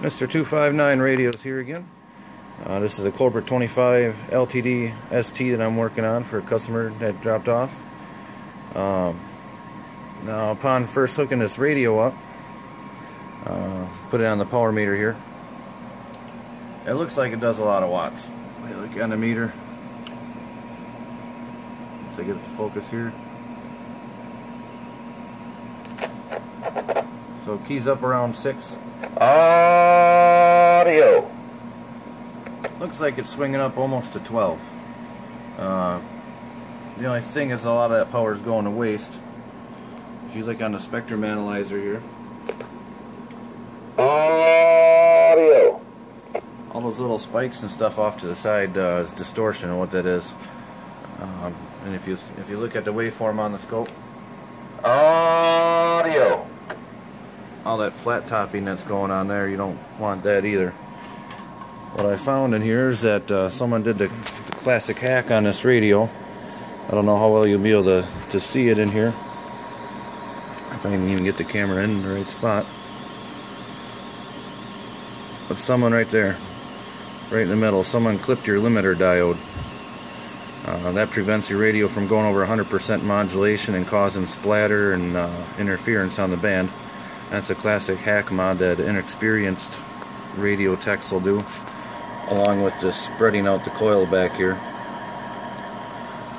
Mr. 259 Radios here again. Uh, this is a Cobra 25 LTD ST that I'm working on for a customer that dropped off. Um, now upon first hooking this radio up, uh, put it on the power meter here. It looks like it does a lot of watts. Look on the meter. I get it to focus here. So keys up around 6 Audio. Looks like it's swinging up almost to 12. Uh, the only thing is a lot of that power is going to waste. If you look on the spectrum analyzer here, Audio. all those little spikes and stuff off to the side uh, is distortion and what that is. Um, and if you if you look at the waveform on the scope, all that flat topping that's going on there, you don't want that either. What I found in here is that uh, someone did the, the classic hack on this radio. I don't know how well you'll be able to, to see it in here. If I can even get the camera in the right spot. But someone right there, right in the middle, someone clipped your limiter diode. Uh, that prevents your radio from going over 100% modulation and causing splatter and uh, interference on the band. That's a classic hack mod that inexperienced radio techs will do, along with just spreading out the coil back here.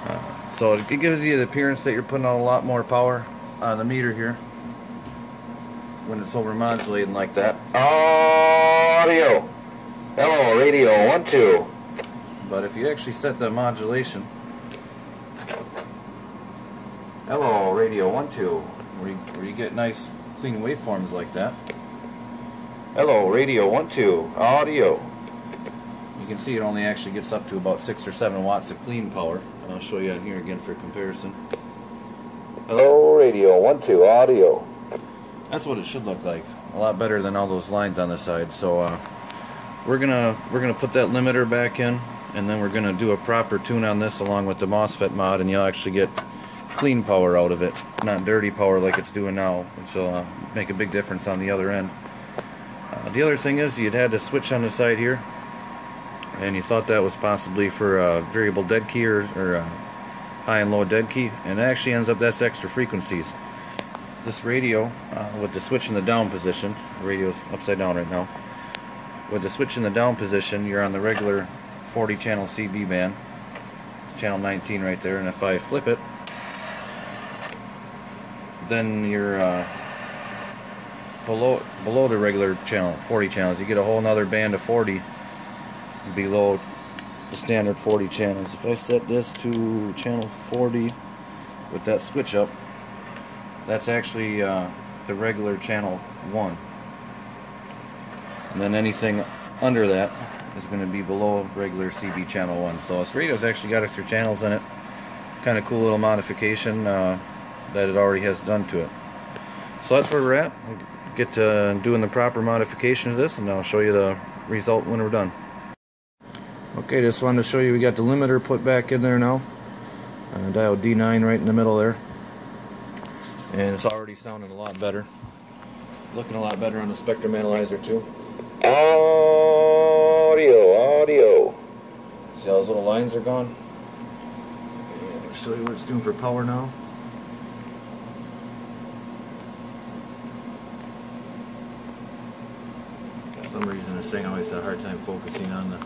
Uh, so it gives you the appearance that you're putting out a lot more power on the meter here when it's over modulating like that. Audio. Hello, radio one two. But if you actually set the modulation, Hello, radio one two. where you, where you get nice clean waveforms like that, Hello, radio one two. Audio. you can see it only actually gets up to about 6 or 7 watts of clean power. And I'll show you on here again for comparison. Hello, radio one two. Audio. That's what it should look like. A lot better than all those lines on the side. So uh, we're gonna we're gonna put that limiter back in, and then we're gonna do a proper tune on this along with the MOSFET mod, and you'll actually get clean power out of it, not dirty power like it's doing now, which will uh, make a big difference on the other end. Uh, the other thing is you'd had to switch on the side here, and you thought that was possibly for a variable dead key or, or a high and low dead key, and it actually ends up that's extra frequencies this radio uh, with the switch in the down position the radio's upside down right now with the switch in the down position you're on the regular 40 channel CB band it's channel 19 right there and if I flip it then you're uh, below below the regular channel 40 channels you get a whole nother band of 40 below the standard 40 channels if I set this to channel 40 with that switch up that's actually uh, the regular channel 1. And then anything under that is going to be below regular CB channel 1. So this radio's actually got extra channels in it. Kind of cool little modification uh, that it already has done to it. So that's where we're at. We'll get to doing the proper modification of this and I'll show you the result when we're done. Okay, just wanted to show you we got the limiter put back in there now. Uh, diode D9 right in the middle there and it's already sounding a lot better. Looking a lot better on the spectrum analyzer too. Audio. Audio. See how those little lines are gone? And I'll show you what it's doing for power now. Some reason this thing always a hard time focusing on the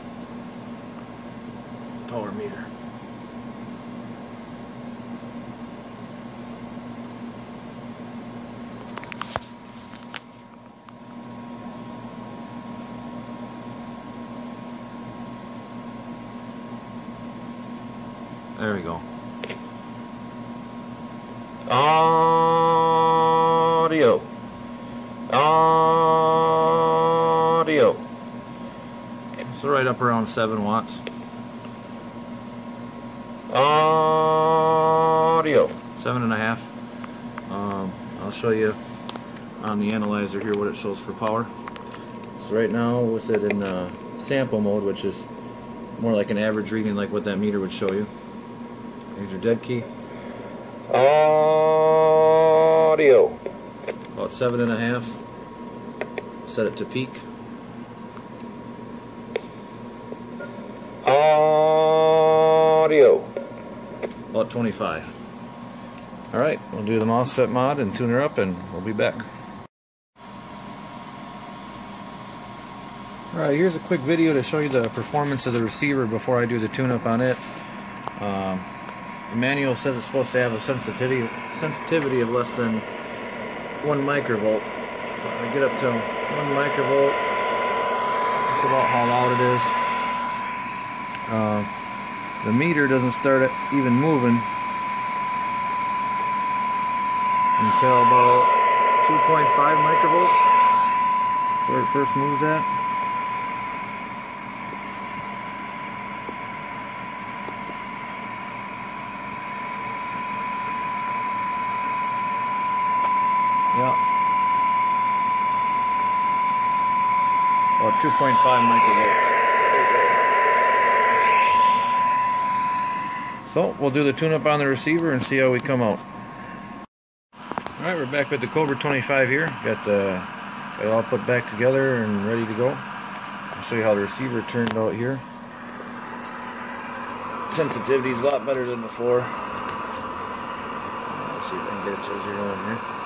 power meter. There we go. Audio. Audio. So right up around 7 watts. Audio. Seven and a half. Um, I'll show you on the analyzer here what it shows for power. So right now with it in uh, sample mode, which is more like an average reading like what that meter would show you. Here's your dead key. Audio. About seven and a half. Set it to peak. About 25. Alright, we'll do the MOSFET mod and tune her up and we'll be back. Alright, here's a quick video to show you the performance of the receiver before I do the tune-up on it. Um, the manual says it's supposed to have a sensitivity sensitivity of less than 1 microvolt. If I get up to 1 microvolt, that's about how loud it is. Uh, the meter doesn't start even moving until about 2.5 microvolts. Where it first moves at. Yeah. Or 2.5 microvolts. So we'll do the tune-up on the receiver and see how we come out. Alright, we're back with the Cobra 25 here. Got, the, got it all put back together and ready to go. I'll show you how the receiver turned out here. Sensitivity is a lot better than before. Uh, let's see if I can get it to zero in here.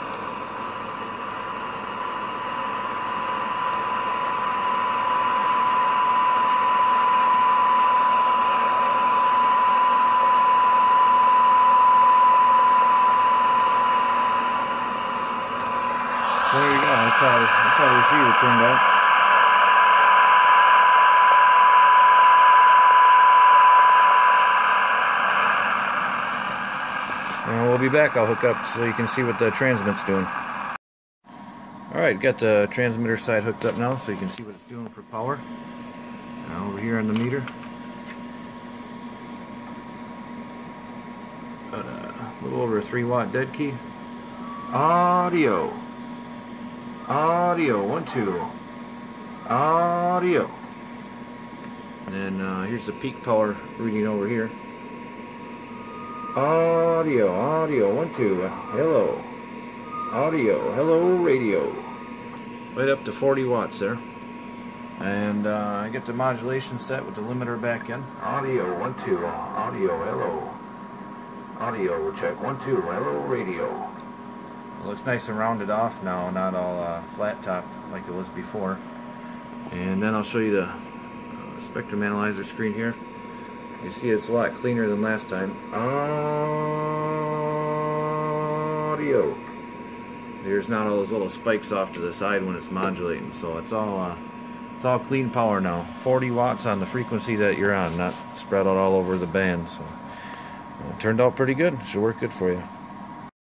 So there you go. That's how, that's how the receiver turned out. And we'll be back. I'll hook up so you can see what the transmit's doing. Alright, got the transmitter side hooked up now so you can see what it's doing for power. Now over here on the meter. Got a little over a 3 watt dead key. Audio. Audio. One, two. Audio. And then uh, here's the peak power reading over here. Audio. Audio. One, two. Hello. Audio. Hello, radio. Right up to 40 watts there. And uh, I get the modulation set with the limiter back in. Audio. One, two. Audio. Hello. Audio. Check. One, two. Hello, radio. It looks nice and rounded off now, not all uh, flat topped like it was before. And then I'll show you the uh, spectrum analyzer screen here. You see it's a lot cleaner than last time. Audio. There's not all those little spikes off to the side when it's modulating, so it's all uh, it's all clean power now. 40 watts on the frequency that you're on, not spread out all over the band. So it turned out pretty good. Should work good for you.